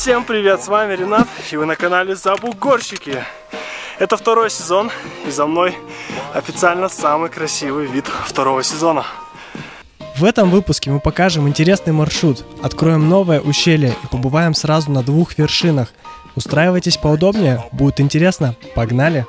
Всем привет, с вами Ренат, и вы на канале Забугорщики. Это второй сезон, и за мной официально самый красивый вид второго сезона. В этом выпуске мы покажем интересный маршрут, откроем новое ущелье и побываем сразу на двух вершинах. Устраивайтесь поудобнее, будет интересно, погнали!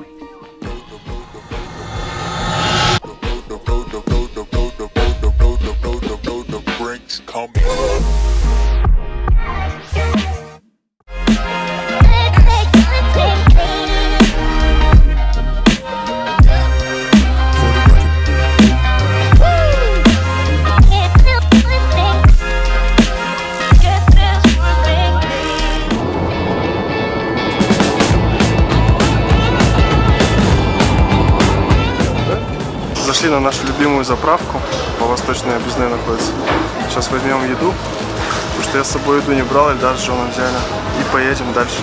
Заправку, по Восточной объездной находится. Сейчас возьмем еду, потому что я с собой еду не брал, Эльдар с Джоном взяли. И поедем дальше.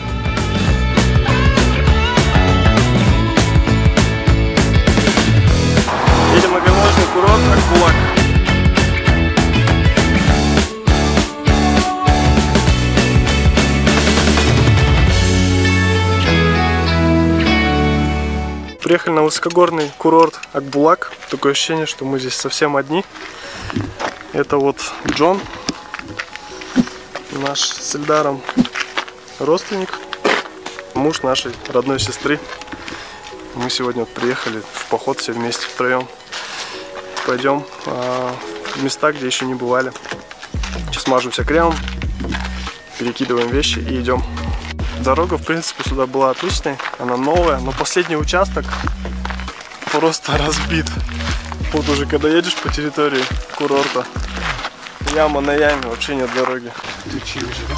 Едем на горнолыжный курорт Акбулак. Приехали на высокогорный курорт Акбулак. Такое ощущение, что мы здесь совсем одни. Это вот Джон, наш с Эльдаром родственник, муж нашей родной сестры. Мы сегодня вот приехали в поход все вместе втроем. Пойдем а, в места, где еще не бывали. Сейчас мажемся кремом, перекидываем вещи и идем. Дорога, в принципе, сюда была отличной, она новая, но последний участок просто разбит. Вот уже когда едешь по территории курорта, яма на яме, вообще нет дороги. Тучи уже, да?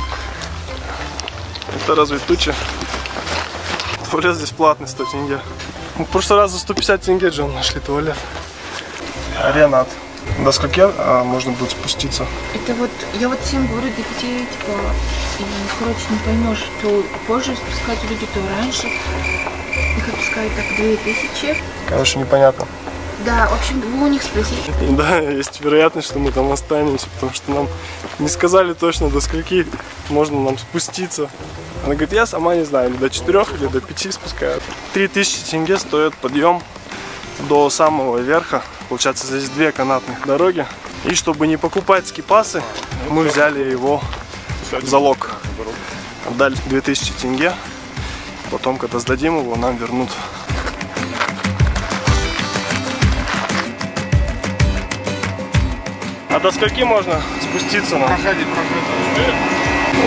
Это разве тучи? Туалет здесь платный, 100 тенге. Мы в прошлый раз за 150 тенге, Джон, нашли туалет. Ренат. До скольки а, можно будет спуститься? Это вот, я вот всем говорю, да где, типа, и, короче, не поймешь, то позже спускать люди, то раньше. Их отпускают так 2000. Конечно, непонятно. Да, в общем, вы у них спросите. Да, есть вероятность, что мы там останемся, потому что нам не сказали точно, до скольки можно нам спуститься. Она говорит, я сама не знаю, или до 4, или до 5 спускают. 3000 тенге стоит подъем до самого верха. Получается, здесь две канатных дороги. И чтобы не покупать скипасы, мы взяли его в залог. Отдали 2000 тенге. Потом, когда сдадим его, нам вернут. А до скольки можно спуститься нам? Проходи, проходи.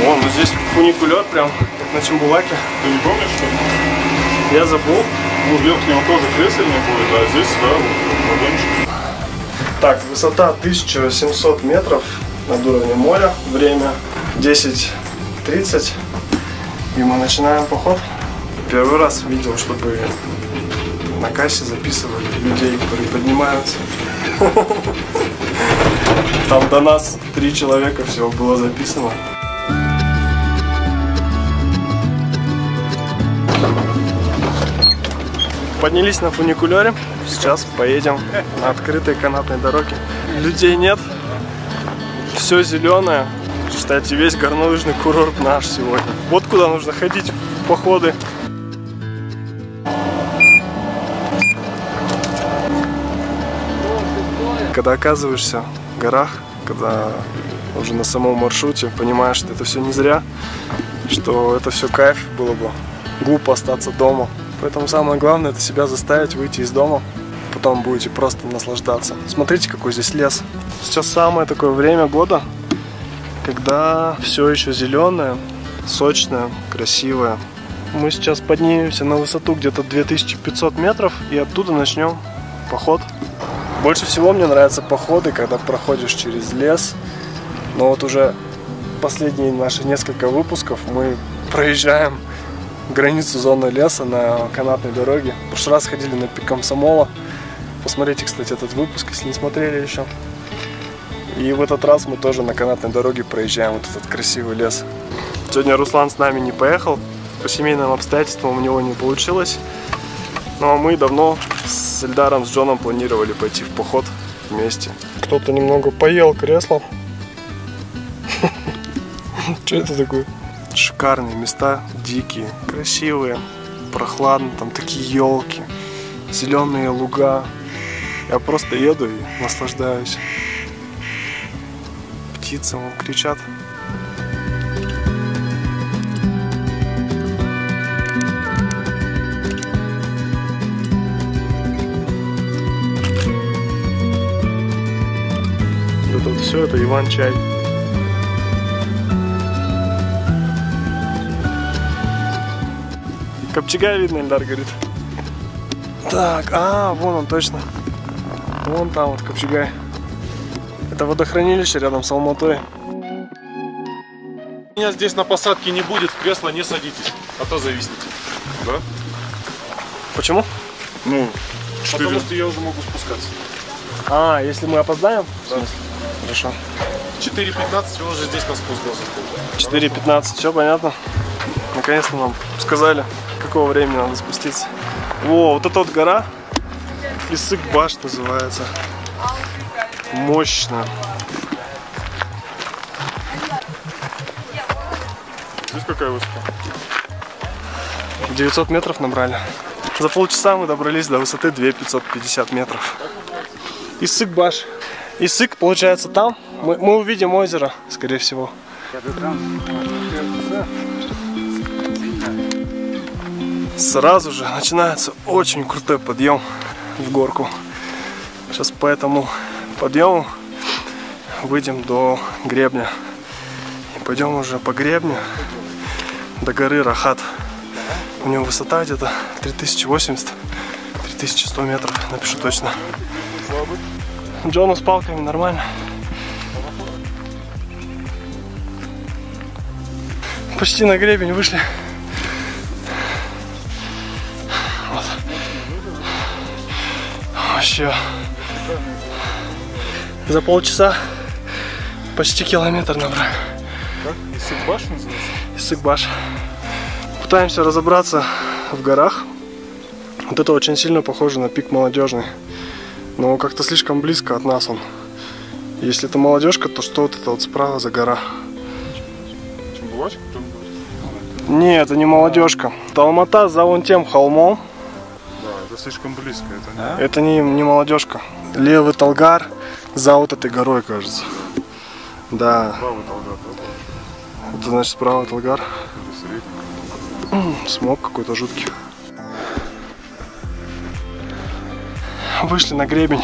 О, ну здесь фуникулер прям, как на Чембулаке. Ты не помнишь, что Я забыл. Ну, верхнего тоже кресельный будет, а здесь, да, вагончик. Так, высота 1700 метров над уровнем моря. Время 10.30. И мы начинаем поход. Первый раз видел, чтобы на кассе записывали людей, которые поднимаются. Там до нас три человека всего было записано. Поднялись на фуникулере. Сейчас поедем на открытой канатной дороге. Людей нет. Все зеленое. Кстати, весь горнолыжный курорт наш сегодня. Вот куда нужно ходить в походы. Когда оказываешься в горах, когда уже на самом маршруте понимаешь, что это все не зря, что это все кайф, было бы глупо остаться дома. Поэтому самое главное это себя заставить выйти из дома. Потом будете просто наслаждаться. Смотрите, какой здесь лес. Сейчас самое такое время года, когда все еще зеленое, сочное, красивое. Мы сейчас поднимемся на высоту где-то 2500 метров и оттуда начнем поход. Больше всего мне нравятся походы, когда проходишь через лес. Но вот уже последние наши несколько выпусков мы проезжаем границу зоны леса на канатной дороге. В прошлый раз ходили на пик Комсомола. Посмотрите, кстати, этот выпуск, если не смотрели еще. И в этот раз мы тоже на канатной дороге проезжаем вот этот красивый лес. Сегодня Руслан с нами не поехал. По семейным обстоятельствам у него не получилось. Но мы давно с Эльдаром, с Джоном планировали пойти в поход вместе. Кто-то немного поел кресло. Что это такое? Шикарные места, дикие, красивые, прохладно, там такие елки, зеленые луга. Я просто еду и наслаждаюсь. Птицы вон кричат. Вот это вот все, это Иван-чай. Копчега видно, Эльдар говорит. Так, а, вон он точно. Вон там вот Копчегай. Это водохранилище рядом с Алматой. Меня здесь на посадке не будет, в кресло не садитесь, а то зависнете. Да? Почему? Ну, Четыре. потому что я уже могу спускаться. А, если мы опоздаем? Да. Хорошо. 4.15 он уже здесь на спуск должен быть. 4.15, все понятно. Наконец-то нам сказали, какого времени надо спуститься. Во, вот эта вот гора, Исык Баш называется. Мощно. Здесь какая высота? 900 метров набрали. За полчаса мы добрались до высоты 2550 метров. Исык Баш. Исык, получается, там. Мы, мы увидим озеро, скорее всего. Сразу же начинается очень крутой подъем в горку. Сейчас по этому подъему выйдем до гребня. И пойдем уже по гребню до горы Рахат. У него высота где-то 3080-3100 метров, напишу точно. Джону с палками нормально. Почти на гребень вышли. Вообще. За полчаса почти километр набрали. Как? Исык баш называется? Исыкбаш. Пытаемся разобраться в горах. Вот это очень сильно похоже на пик молодежный. Но как-то слишком близко от нас он. Если это молодежка, то что вот это вот справа за гора? Чембулачка? кто он говорит? Не, это не молодежка. Это Алмата за вон тем холмом. Это слишком близко. Это не... Это не, не молодежка. Левый Талгар за вот этой горой, кажется. Да, Правый толгат, да? это значит справа Талгар. Смог какой-то жуткий. Вышли на гребень.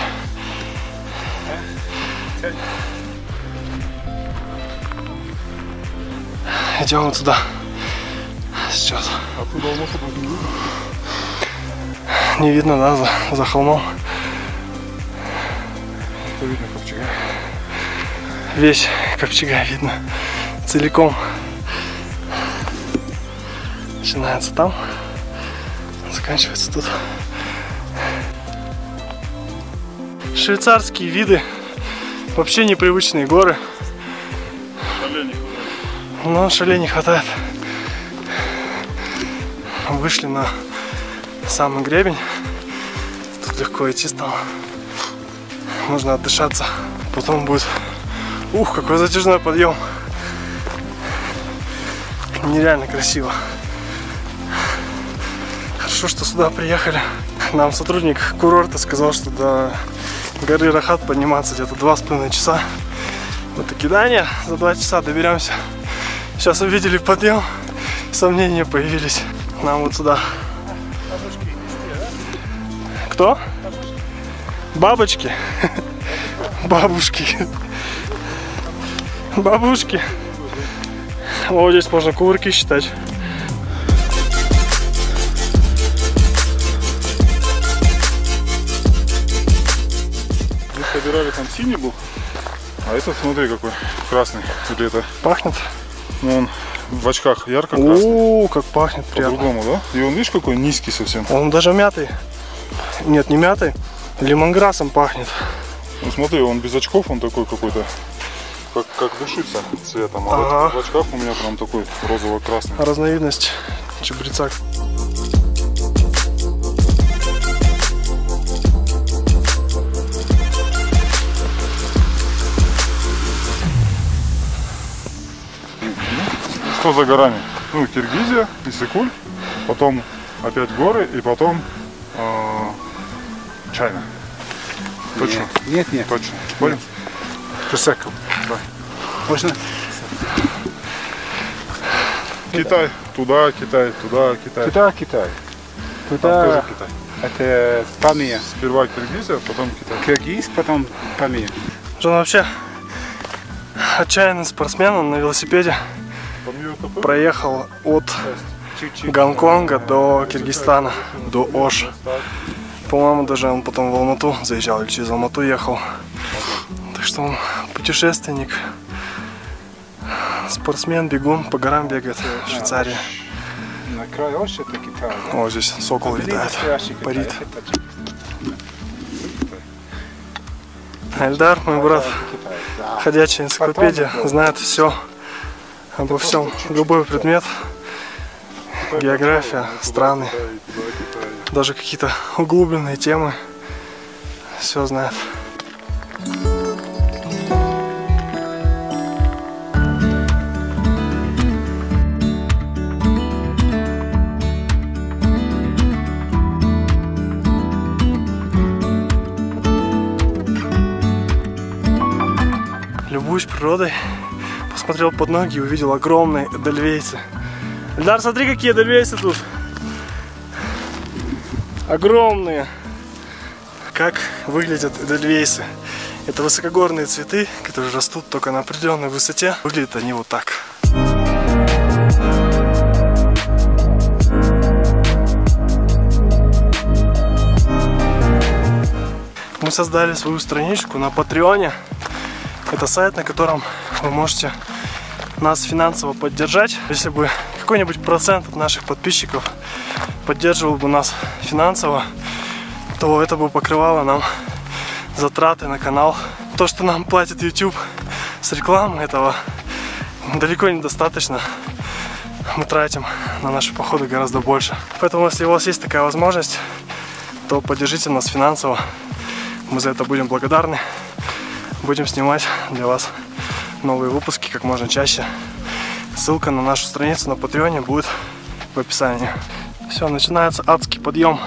Идем вот туда. Сейчас. Оттуда будет не видно? Да, за, за холмом. Это видно ковчега. Весь Копчега видно. Целиком. Начинается там. Заканчивается тут. Швейцарские виды. Вообще непривычные горы. Шале не хватает. Но шале не хватает. Вышли на самый гребень. Тут легко идти стало. Можно отдышаться. Потом будет... Ух, какой затяжной подъем. Нереально красиво. Хорошо, что сюда приехали. Нам сотрудник курорта сказал, что до горы Рахат подниматься где-то два с половиной часа. Вот и кидание за два часа доберемся. Сейчас увидели подъем, сомнения появились. Нам вот сюда. Кто? Бабочки. Бабушки. Бабушки. Вот здесь можно кувырки считать. Мы собирали там синий был, а этот смотри какой красный. Или это, Пахнет. ну он в очках ярко-красный. О, как пахнет приятно. По-другому, да? И он, видишь, какой низкий совсем. Он даже мятый. Нет, не мятый. Лимонграссом пахнет. Ну смотри, он без очков, он такой какой-то, как, как душится цветом. А Ага. вот в очках у меня прям такой розово-красный. Разновидность чебреца. Что за горами? Ну, Киргизия, Иссыкуль, потом опять горы и потом э, Чайна. Точно? Нет, нет. Точно. Понял? Присекал. Можно? Китай, туда, Китай, туда, Китай. Туда Китай. Там Туда тоже Китай. это Памия. Сперва Киргизия, потом Китай. Киргиз, потом Памия. Жан вообще отчаянный спортсмен, он на велосипеде проехал от. Гонконга до Киргизстана, до Ош. По-моему, даже он потом в Алмату заезжал или через Алмату ехал. Так что он путешественник, спортсмен, бегун, по горам бегает в Швейцарии. На край Оши это Китай. О, здесь сокол летает, парит. Эльдар, мой брат, ходячая энциклопедия, знает все обо всем. Любой предмет, география, страны, даже какие-то углубленные темы. Все знает. Любуюсь природой, посмотрел под ноги и увидел огромные эдельвейсы. Эльдар, смотри, какие эдельвейсы тут. Огромные. Как выглядят эдельвейсы? Это высокогорные цветы, которые растут только на определенной высоте. Выглядят они вот так. Мы создали свою страничку на Патреоне. Это сайт, на котором вы можете нас финансово поддержать. Если бы какой-нибудь процент от наших подписчиков поддерживал бы нас финансово, то это бы покрывало нам затраты на канал. То, что нам платит YouTube с рекламы, этого далеко недостаточно. Мы тратим на наши походы гораздо больше. Поэтому, если у вас есть такая возможность, то поддержите нас финансово. Мы за это будем благодарны. Будем снимать для вас новые выпуски как можно чаще. Ссылка на нашу страницу на Патреоне будет в описании. Все, начинается адский подъем.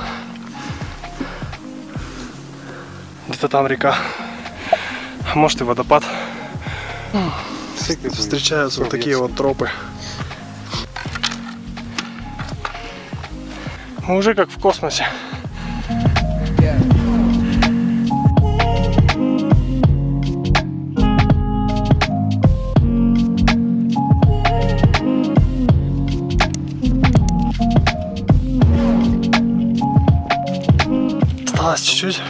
Где-то там река. Может и водопад. Встречаются вот такие вот тропы. Мы уже как в космосе. Чуть-чуть.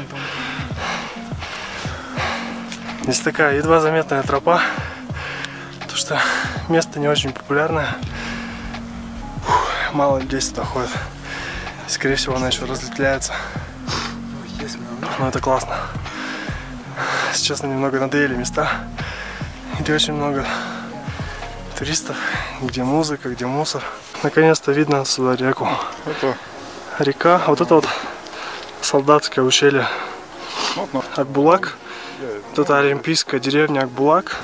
Здесь такая едва заметная тропа, потому что место не очень популярное. Фух, мало людей сюда ходит. Скорее всего, она еще разветвляется. Но это классно. Сейчас немного надоели места, где очень много туристов, где музыка, где мусор. Наконец-то видно отсюда реку. Это Река, вот это вот солдатское ущелье вот, на- Акбулак. Вот это олимпийская деревня Акбулак,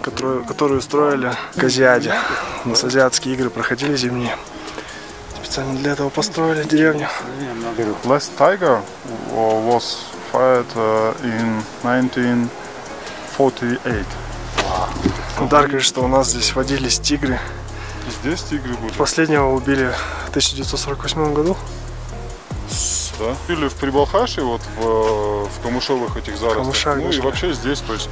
которую, которую строили к Азиаде. У нас азиатские игры проходили зимние. Специально для этого построили деревню. Last tiger was fired uh, in 1948. Дар говорит, что у нас здесь водились тигры. Здесь тигры были. Последнего убили в 1948 году. Да. Или в Прибалхаше, вот в, в камышовых этих зарослях. Камышах ну и вообще здесь, то есть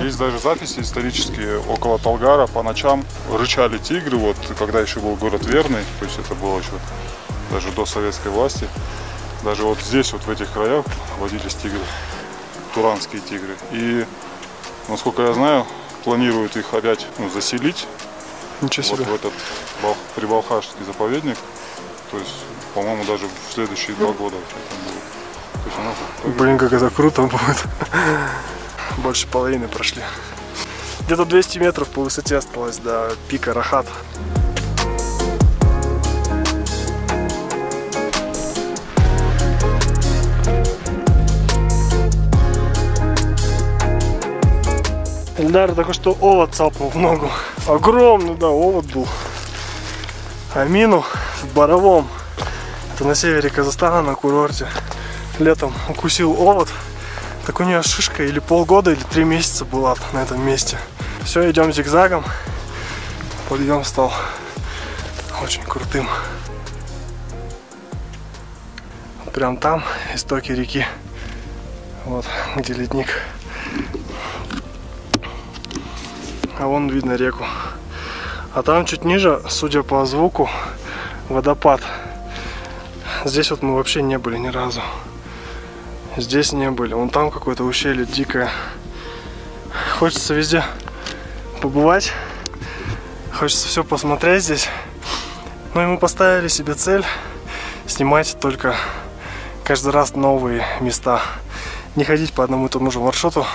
есть даже записи исторические около Талгара по ночам рычали тигры, вот когда еще был город Верный, то есть это было еще даже до советской власти. Даже вот здесь, вот в этих краях водились тигры, туранские тигры. И, насколько я знаю, планируют их опять ну, заселить Ничего вот себе. в этот Бал- Прибалхашский заповедник. То есть, по-моему, даже в следующие два года будет. Есть оно как- Блин, как это круто будет. Больше половины прошли. Где-то 200 метров по высоте осталось до пика Рахат. Эльдар только что овод цапнул в ногу. Огромный, да, овод был. Амину в Боровом. Это на севере Казахстана, на курорте. Летом укусил овод. Так у нее шишка или полгода, или три месяца была на этом месте. Все, идем зигзагом. Подъем стал очень крутым. Прям там истоки реки. Вот, где ледник. А вон видно реку. А там чуть ниже, судя по звуку, водопад. Здесь вот мы вообще не были ни разу. Здесь не были. Вон там какое-то ущелье дикое. Хочется везде побывать. Хочется все посмотреть здесь. Ну и мы поставили себе цель снимать только каждый раз новые места. Не ходить по одному и тому же маршруту.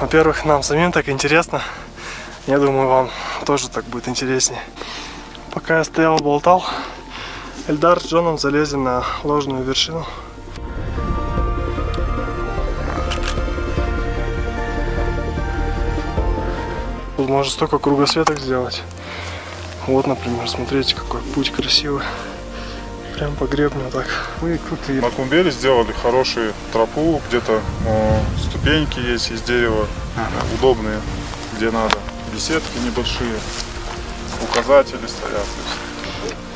Во-первых, нам самим так интересно. Я думаю, вам тоже так будет интереснее. Пока я стоял, болтал, Эльдар с Джоном залезли на ложную вершину. Тут можно столько кругосветок сделать. Вот, например, смотрите, какой путь красивый. Прям по гребню так. Ой, крутые. На Кумбеле сделали хорошую тропу, где-то э, ступеньки есть из дерева, Ага. удобные, где надо. Беседки небольшие, указатели стоят.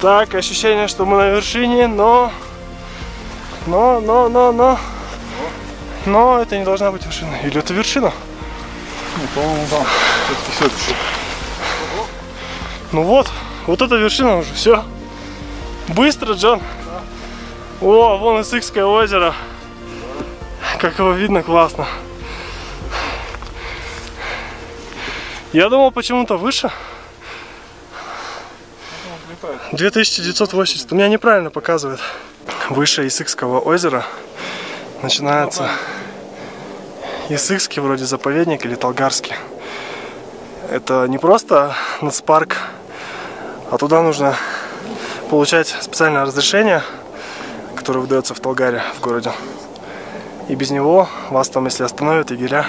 Так, ощущение, что мы на вершине, но... Но, но, но, но... Но это не должна быть вершина. Или это вершина? Ну, по-моему, да. Все-таки следующий. Ну вот, вот это вершина уже, все. Быстро, Джон. О, вон Исыкское озеро. Как его видно, классно. Я думал почему-то выше. 2980. У меня неправильно показывает. Выше Исыкского озера начинается Исыкский вроде заповедник или Толгарский. Это не просто нацпарк, а туда нужно получать специальное разрешение, которое выдается в Толгаре, в городе. И без него вас там, если остановят егеря,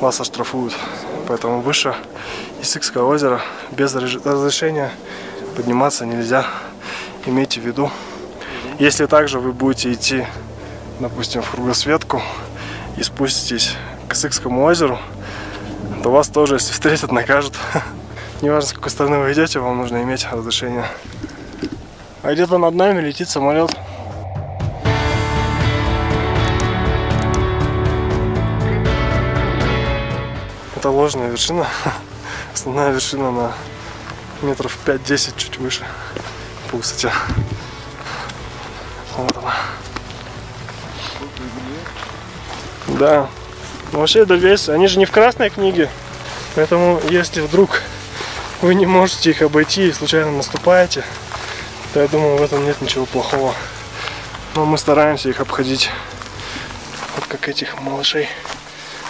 вас оштрафуют. Поэтому выше Исыкского озера без разреш- разрешения подниматься нельзя. Имейте в виду. Если также вы будете идти, допустим, в кругосветку и спуститесь к Исыкскому озеру, то вас тоже, если встретят, накажут. Неважно, с какой стороны вы идете, вам нужно иметь разрешение. А где-то над нами летит самолет. Это ложная вершина. Основная вершина на метров 5-10 чуть выше по высоте. Вот она. Да. Ну, вообще это весь. Они же не в красной книге. Поэтому если вдруг вы не можете их обойти и случайно наступаете, то я думаю в этом нет ничего плохого. Но мы стараемся их обходить. Вот как этих малышей.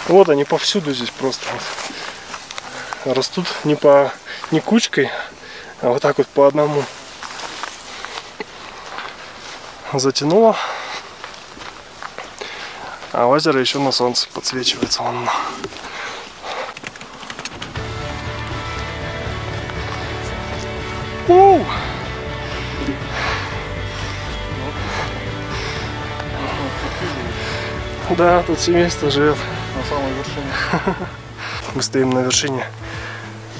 Вот они повсюду здесь просто. Растут не по не кучкой, а вот так вот по одному. Затянуло. А озеро еще на солнце подсвечивается. Вон оно. У! Да, тут семейство живет. На самой вершине. Мы стоим на вершине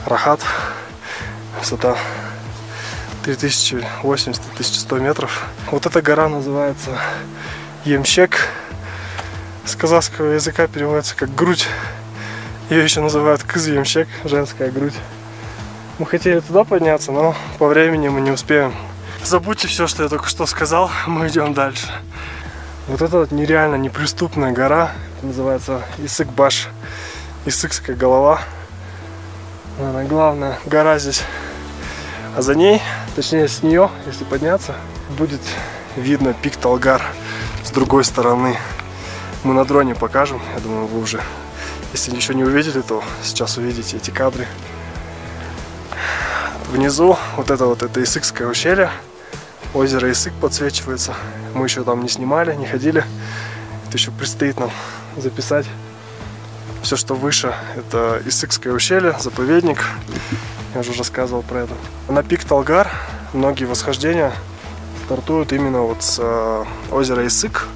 Рахат. Высота 3080-1100 метров. Вот эта гора называется Емщек. С казахского языка переводится как грудь. Ее еще называют кыз Емщек, женская грудь. Мы хотели туда подняться, но по времени мы не успеем. Забудьте все, что я только что сказал, мы идем дальше. Вот эта вот нереально неприступная гора, называется Исыкбаш, Исыкская голова. Она главная гора здесь. А за ней, точнее с нее, если подняться, будет видно пик Талгар с другой стороны. Мы на дроне покажем, я думаю, вы уже, если еще не увидели, то сейчас увидите эти кадры. Внизу вот это вот это Исыкское ущелье, озеро Исык подсвечивается. Мы еще там не снимали, не ходили. Это еще предстоит нам записать. Все, что выше, это Исыкское ущелье, заповедник. Я уже рассказывал про это. На пик Талгар многие восхождения стартуют именно вот с э, озера Исык.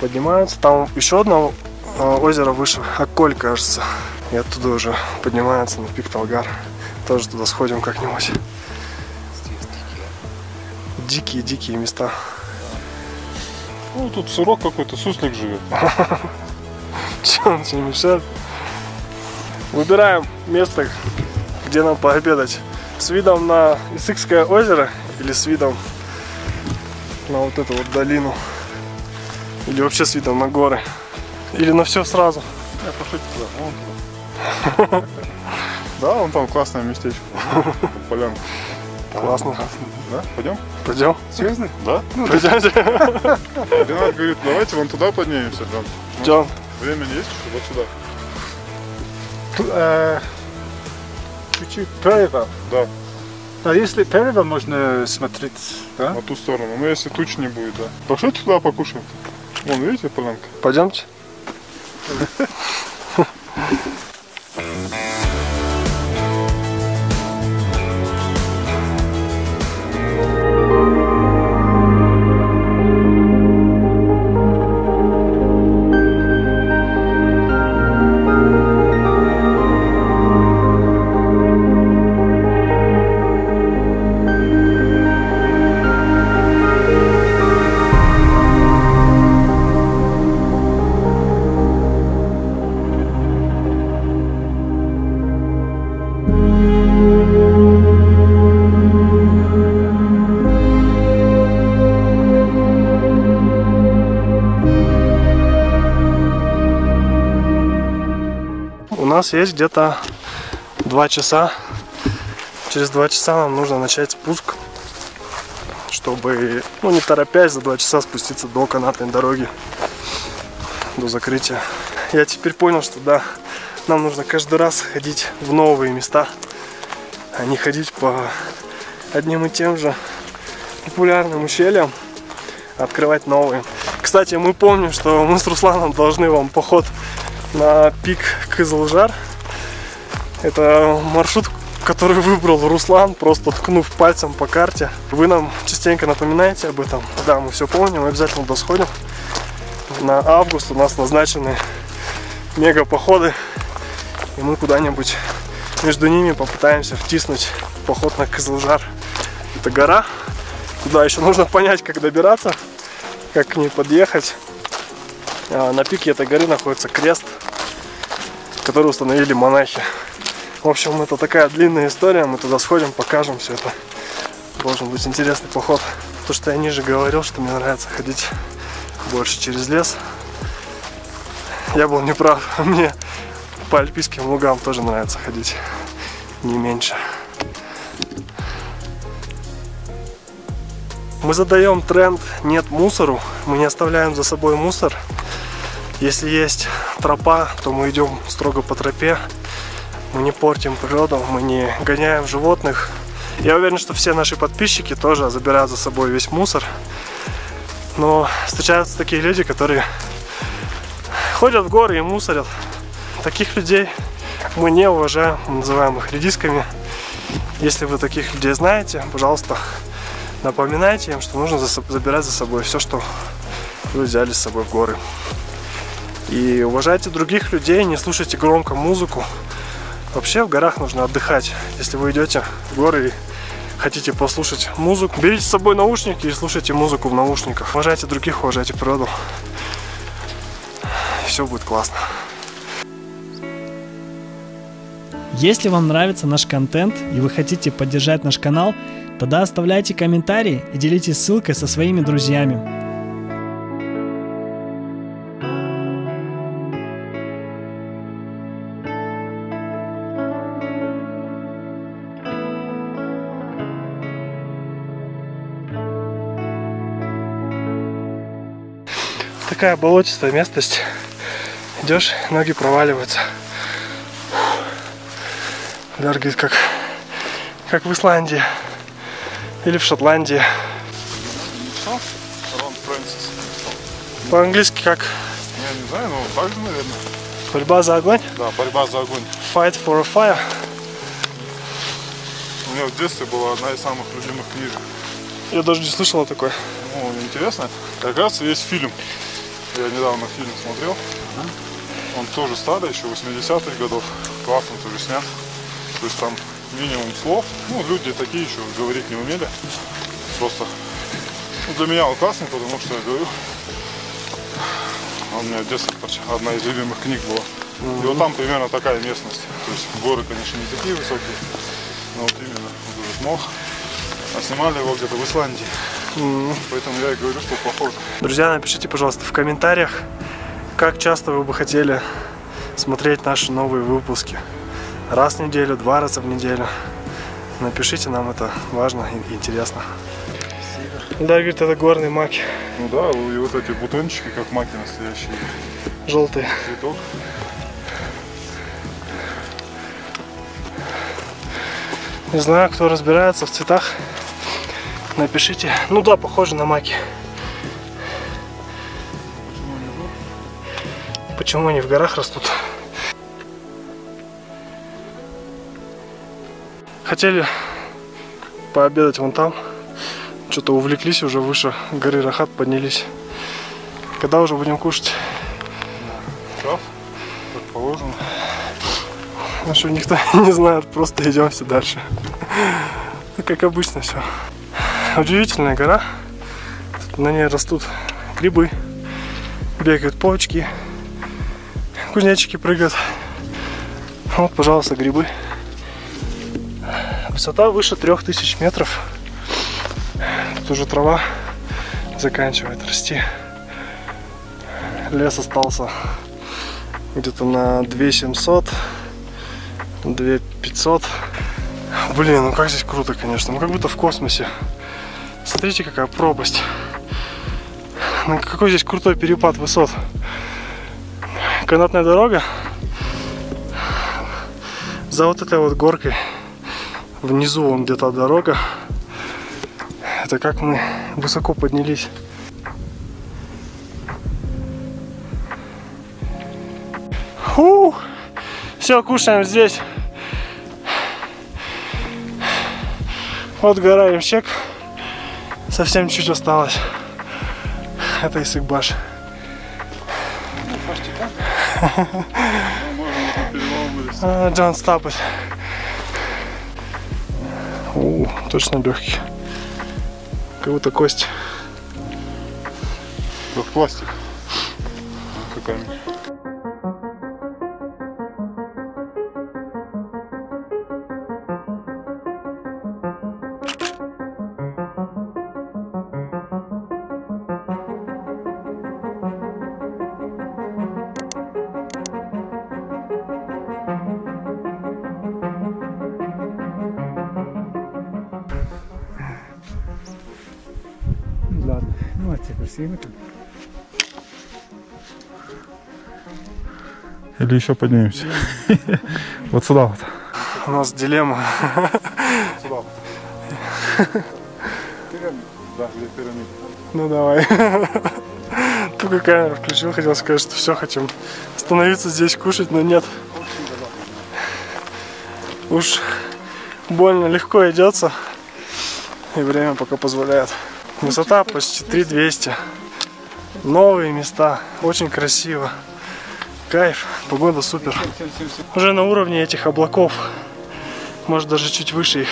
Поднимаются. Там еще одно э, озеро выше, Акколь, кажется. И оттуда уже поднимаются на пик Талгар. Тоже туда сходим как-нибудь. Дикие-дикие места. Ну, тут сырок какой-то, суслик живет. Че он тебе мешает? Выбираем место, где нам пообедать. С видом на Исыкское озеро или с видом на вот эту вот долину. Или вообще с видом на горы. Или на все сразу. Я пошли туда, вон туда. Да, вон там классное местечко. Полянка. Классно. Да, пойдем? Пойдем? Серьезно? Да? Пойдемте. Ренат говорит, давайте вон туда поднимемся. Ну, Идем. Время есть, что вот сюда. Э, Чуть-чуть перевал. Да, А если перевал можно смотреть, да? на ту сторону. Ну, если туч не будет, да. Пошли туда покушаем. Вон, видите, полянка? Пойдемте. нас есть где-то два часа. Через два часа нам нужно начать спуск, чтобы, ну не торопясь, за два часа спуститься до канатной дороги, до закрытия. Я теперь понял, что да, нам нужно каждый раз ходить в новые места, а не ходить по одним и тем же популярным ущельям, открывать новые. Кстати, мы помним, что мы с Русланом должны вам поход на пик Кызылжар. Это маршрут, который выбрал Руслан, просто ткнув пальцем по карте. Вы нам частенько напоминаете об этом. Да, мы все помним, обязательно туда сходим. На август у нас назначены мега походы. И мы куда-нибудь между ними попытаемся втиснуть поход на Кызылжар. Это гора, куда еще нужно понять, как добираться, как к ней подъехать. А На пике этой горы находится крест, который установили монахи. В общем, это такая длинная история. Мы туда сходим, покажем все это. Должен быть интересный поход. То, что я ниже говорил, что мне нравится ходить больше через лес. Я был неправ. Мне по альпийским лугам тоже нравится ходить. Не меньше. Мы задаем тренд «нет мусору». Мы не оставляем за собой мусор. Если есть тропа, то мы идем строго по тропе. Мы не портим природу, мы не гоняем животных. Я уверен, что все наши подписчики тоже забирают за собой весь мусор. Но встречаются такие люди, которые ходят в горы и мусорят. Таких людей мы не уважаем, мы называем их редисками. Если вы таких людей знаете, пожалуйста, напоминайте им, что нужно забирать за собой все, что вы взяли с собой в горы. И уважайте других людей, не слушайте громко музыку. Вообще в горах нужно отдыхать. Если вы идете в горы и хотите послушать музыку, берите с собой наушники и слушайте музыку в наушниках. Уважайте других, уважайте природу. Все будет классно. Если вам нравится наш контент и вы хотите поддержать наш канал, тогда оставляйте комментарии и делитесь ссылкой со своими друзьями. Такая болотистая местность. Идешь, ноги проваливаются. Ляргает как, как в Исландии или в Шотландии. По-английски как Я не знаю, но так же, наверное. Борьба за огонь. Да, борьба за огонь. Fight for a fire. У меня в детстве была одна из самых любимых книжек. Я даже не слышал о такой. Ну, интересно. Как раз есть фильм. Я недавно фильм смотрел. Он тоже старый, еще 80-х годов. Классно тоже снят. То есть там минимум слов. Ну, люди такие еще говорить не умели. Просто ну, для меня он классный, потому что я говорю. Он у меня в детстве одна из любимых книг была. И вот там примерно такая местность. То есть горы, конечно, не такие высокие, но вот именно вот этот мох. А снимали его где-то в Исландии. Поэтому я и говорю, что похоже. Друзья, напишите, пожалуйста, в комментариях, как часто вы бы хотели смотреть наши новые выпуски. Раз в неделю, два раза в неделю. Напишите нам, это важно и интересно. Да, говорит, это горный маки. Ну да, и вот эти бутончики, как маки настоящие. Желтые. Цветок. Не знаю, кто разбирается в цветах. Напишите. Ну да, похоже на маки. Почему они в горах растут? Хотели пообедать вон там. Что-то увлеклись уже выше горы Рахат, поднялись. Когда уже будем кушать? Шкаф, как положено. Ну что, никто не знает, просто идем все дальше. Ну, Как обычно все. Удивительная гора. Тут на ней растут грибы, бегают почки, кузнечики прыгают. Вот, пожалуйста, грибы. Высота выше 3000 метров. Тут уже трава заканчивает расти. Лес остался где-то на 2700 2500 Блин, ну как здесь круто, конечно. Ну как будто в космосе. Смотрите, какая пропасть. Ну какой здесь крутой перепад высот. Канатная дорога. За вот этой вот горкой. Внизу вон где-то дорога. Это как мы высоко поднялись. Фу! Все, кушаем здесь. Вот гора Ямщек. Совсем чуть осталось. Это Исыкбаш. А, Джон Стаппет. У, точно легкий. Как будто кость. Как пластик. Или еще поднимемся. Вот сюда вот. У нас дилемма. Ну давай. Только камеру включил, хотел сказать, что все, хотим остановиться здесь кушать, но нет. Уж больно легко идется. И время пока позволяет. Высота почти 3200. Новые места. Очень красиво. Кайф. Погода супер. Уже на уровне этих облаков. Может даже чуть выше их.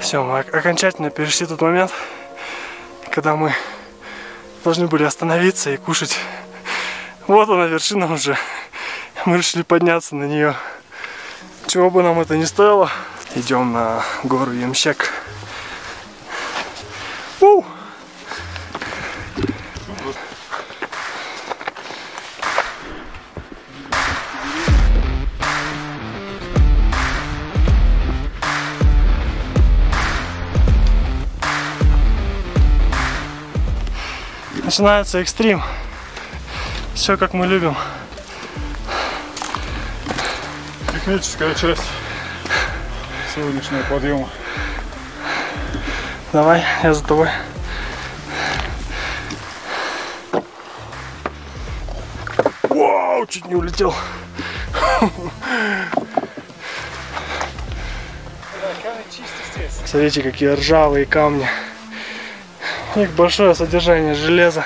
Все, мы ок- окончательно перешли тот момент, когда мы должны были остановиться и кушать. Вот она вершина уже. Мы решили подняться на нее. Чего бы нам это ни стоило. Идем на гору Ямщек. У! Начинается экстрим. Все как мы любим. техническая часть сегодняшнего подъема. Давай, я за тобой. Вау, чуть не улетел. Смотрите, какие ржавые камни. У них большое содержание железа.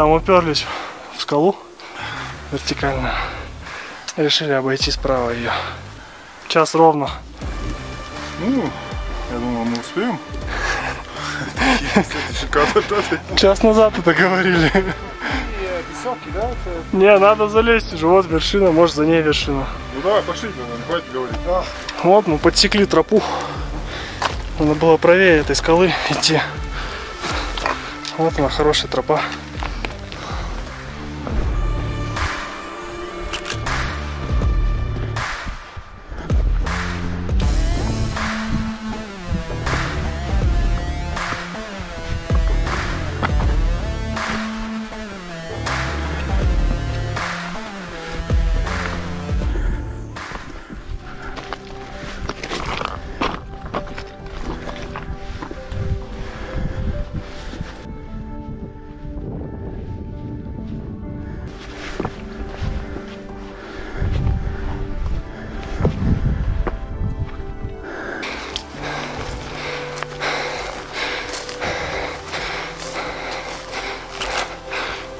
Там уперлись в скалу вертикально. Решили обойти справа ее. Час ровно. Ну, я думаю, мы успеем. Час назад это говорили. Высокий, да? Это... Не, надо залезть уже. Вот вершина, может за ней вершина. Ну давай, пошли, тогда, хватит говорить. Вот мы подсекли тропу. Надо было правее этой скалы идти. Вот она, хорошая тропа.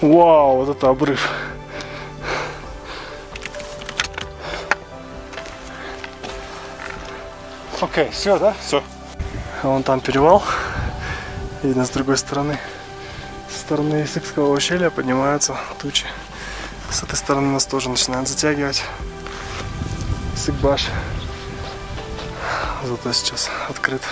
Вау, вот это обрыв. Окей, все, да? Все. А вон там перевал. Видно с другой стороны. Со стороны Исыкского ущелья поднимаются тучи. С этой стороны нас тоже начинает затягивать. Исыкбаш. Зато сейчас открыт.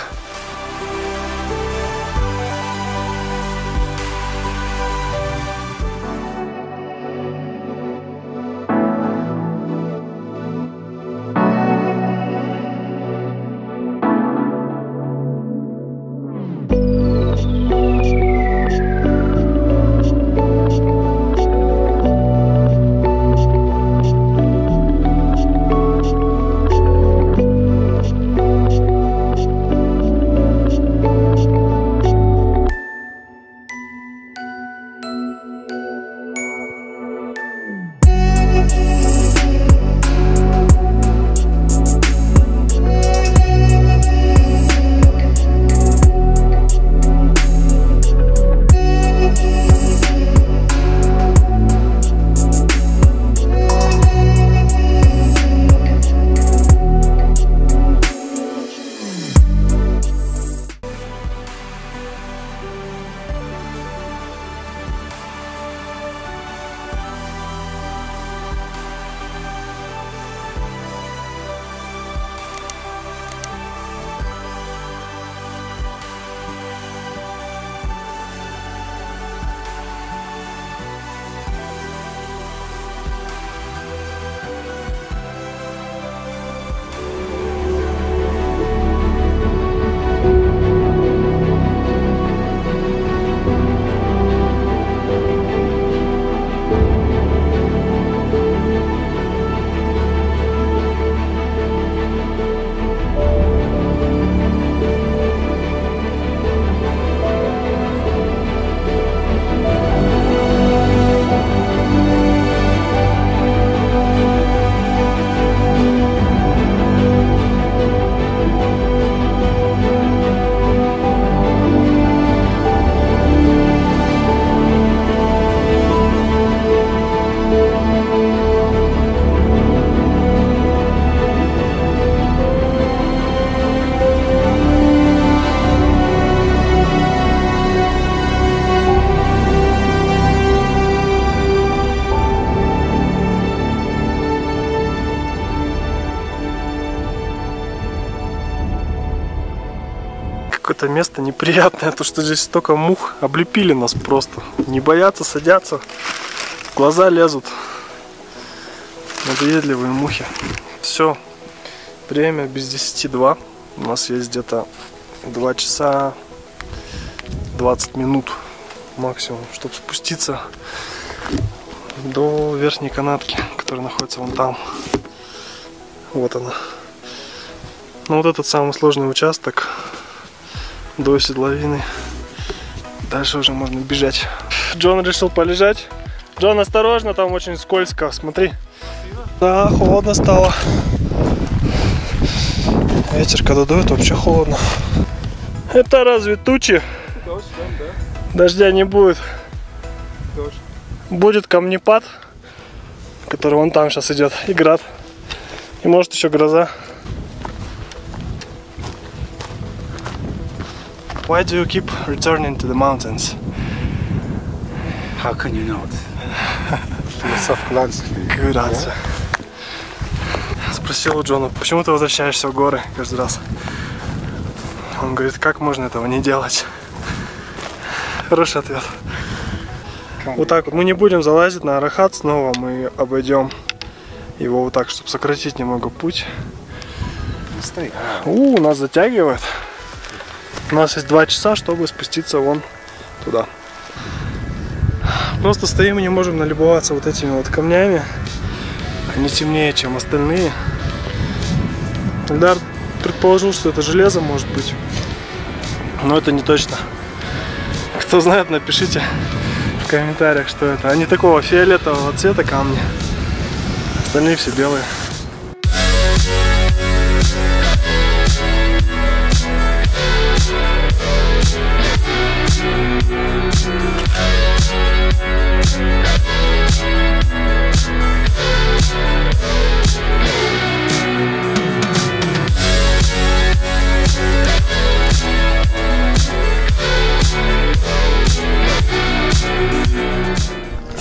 Какое-то место неприятное, то что здесь столько мух облепили нас просто. Не боятся, садятся, в глаза лезут. Надоедливые мухи. Все, время без 10 2. У нас есть где-то 2 часа 20 минут максимум, чтобы спуститься до верхней канатки, которая находится вон там. Вот она. Ну вот этот самый сложный участок до седловины. Дальше уже можно бежать. Джон решил полежать. Джон, осторожно, там очень скользко, смотри. Да, холодно стало. Ветер, когда дует, вообще холодно. Это разве тучи? Дождя не будет. Будет камнепад, который вон там сейчас идет, и град. И может еще гроза. Why do you keep returning to the mountains? How can you not? Философ landscape. Good answer. Спросил у Джона, почему ты возвращаешься в горы каждый раз? Он говорит, как можно этого не делать? Хороший ответ. Вот так вот. Мы не будем залазить на Арахат снова, мы обойдем его вот так, чтобы сократить немного путь. У, нас затягивает. У нас есть два часа, чтобы спуститься вон туда. Просто стоим и не можем налюбоваться вот этими вот камнями. Они темнее, чем остальные. Эльдар предположил, что это железо может быть. Но это не точно. Кто знает, напишите в комментариях, что это. Они такого фиолетового цвета камни. Остальные все белые.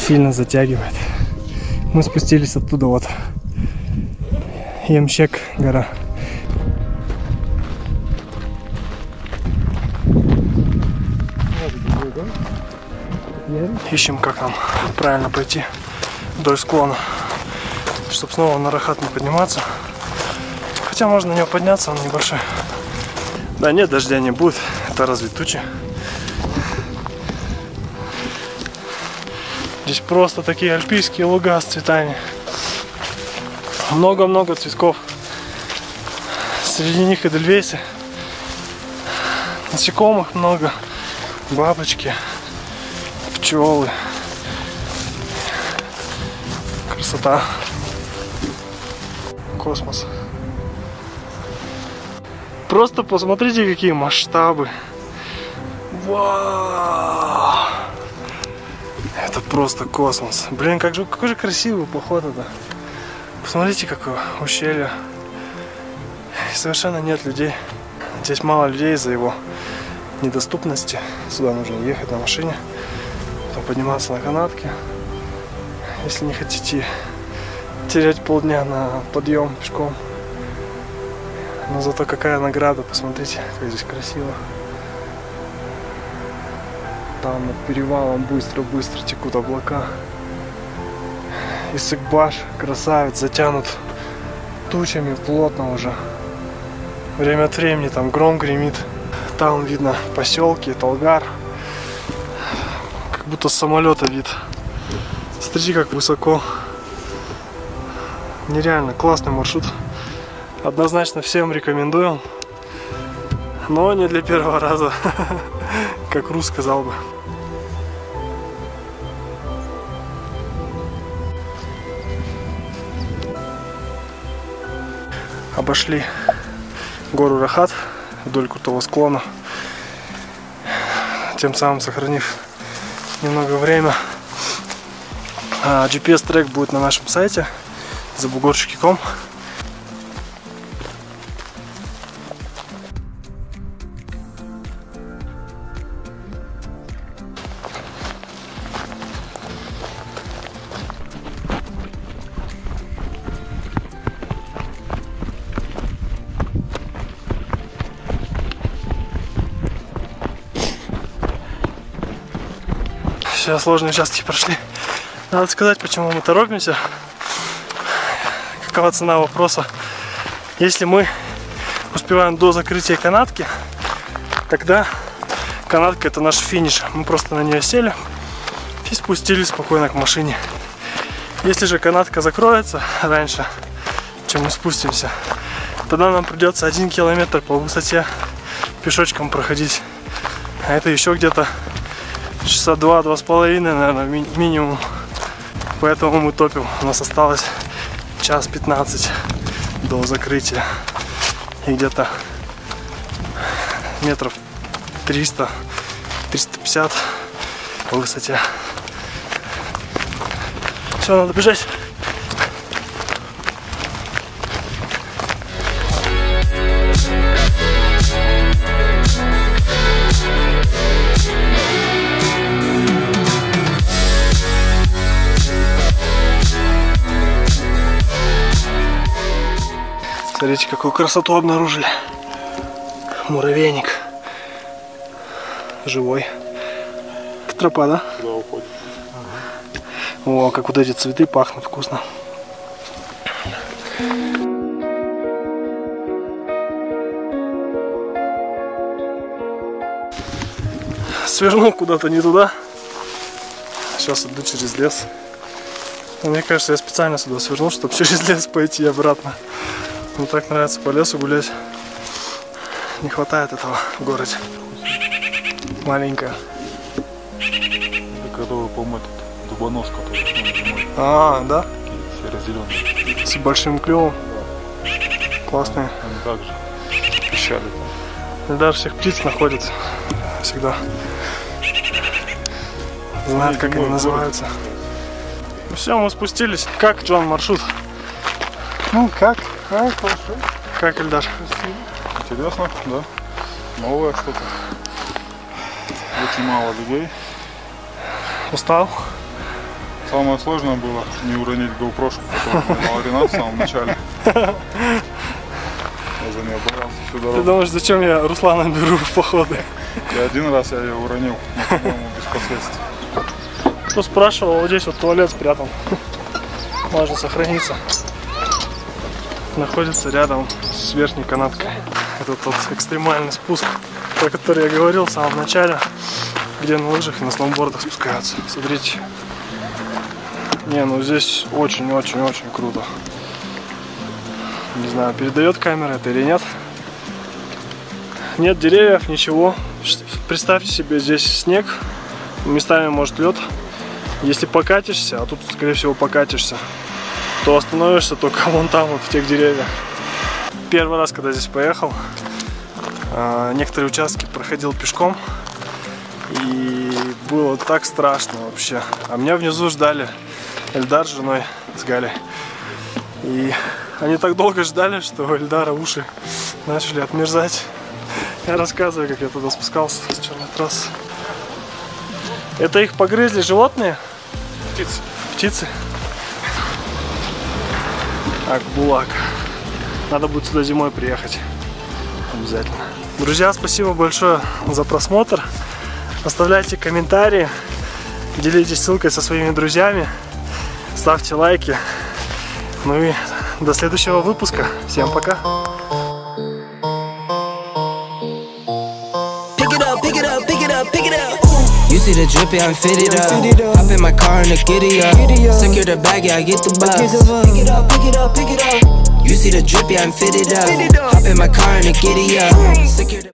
Сильно затягивает. Мы спустились оттуда вот. Ямщек гора. Ищем, как нам правильно пойти вдоль склона, чтобы снова на Рахат не подниматься. Хотя можно на него подняться, он небольшой. Да нет, дождя не будет, это разве тучи. Здесь просто такие альпийские луга с цветами. Много-много цветков. Среди них и дельвейсы. Насекомых много. Бабочки, пчелы. Красота. Космос. Просто посмотрите, какие масштабы. Вау! Это просто космос. Блин, как же, какой же красивый поход это. Посмотрите, какое ущелье. Совершенно нет людей. Здесь мало людей из-за его недоступности. Сюда нужно ехать на машине, потом подниматься на канатке. Если не хотите терять полдня на подъем пешком. Но зато какая награда, посмотрите, как здесь красиво. Там над перевалом быстро-быстро текут облака. Исыкбаш, красавец, затянут тучами плотно уже. Время от времени там гром гремит. Там видно поселки, Толгар. Как будто с самолета вид. Смотрите, как высоко. Нереально классный маршрут. Однозначно всем рекомендую. Но не для первого раза, как Рус сказал бы. Обошли гору Рахат вдоль крутого склона, тем самым сохранив немного время. А, GPS-трек будет на нашем сайте забугорщики.ком. Все сложные участки прошли. Надо сказать, почему мы торопимся. Какова цена вопроса? Если мы успеваем до закрытия канатки, тогда канатка это наш финиш. Мы просто на нее сели и спустились спокойно к машине. Если же канатка закроется раньше, чем мы спустимся, тогда нам придется один километр по высоте пешочком проходить. А это еще где-то часа два, два с половиной, наверное, ми- минимум. Поэтому мы топим. У нас осталось час 15 до закрытия. И где-то метров 300, 350 по высоте. Все, надо бежать. Смотрите, какую красоту обнаружили. Муравейник. Живой. Тропа, да? Куда уходит? О, как вот эти цветы пахнут вкусно. Свернул куда-то не туда. Сейчас иду через лес. Но мне кажется, я специально сюда свернул, чтобы через лес пойти обратно. Мне так нравится по лесу гулять. Не хватает этого в городе. Маленькая. Это вы, по-моему, этот дубонос, который ну, зимой А, да? серо-зеленый. С большим клювом. Классные. Они также пищали там. Даже всех птиц находится всегда. Знает, как они называются. Ну все, мы спустились. Как, Джон, маршрут? Ну как? Как хорошо. Как, Эльдар? Интересно, да? Новое что-то. Очень мало людей. Устал? Самое сложное было не уронить GoPro, которую снимал Ренат в самом начале. Я за нее боялся всю Ты дорогу. думаешь, зачем я Руслана беру в походы? И один раз я ее уронил, но, по-моему, без последствий. Кто спрашивал, вот здесь вот туалет спрятан. Можно сохраниться. Находится рядом с верхней канаткой. Это тот экстремальный спуск, про который я говорил в самом начале, где на лыжах и на сноубордах спускаются. Смотрите. Не, ну здесь очень-очень-очень круто. Не знаю, передает камера это или нет. Нет деревьев, ничего. Представьте себе, здесь снег, местами может лед. Если покатишься, а тут, скорее всего, покатишься, то остановишься только вон там, вот в тех деревьях. Первый раз, когда здесь поехал, а, некоторые участки проходил пешком, и было так страшно вообще. А меня внизу ждали Эльдар с женой, с Галей. И они так долго ждали, что у Эльдара уши начали отмерзать. Я рассказываю, как я туда спускался с черной трассы. Это их погрызли животные? Птицы. Птицы? Акбулак. Надо будет сюда зимой приехать. Обязательно. Друзья, спасибо большое за просмотр. Оставляйте комментарии. Делитесь ссылкой со своими друзьями. Ставьте лайки. Ну и до следующего выпуска. Всем пока. You see the drippy, I'm fitted up. Hop in my car and the giddy up. Secure the bag, yeah, I get the bus. Pick it up, pick it up, pick it up. You see the drippy, I'm fitted up. Hop in my car and the giddy up. Secure the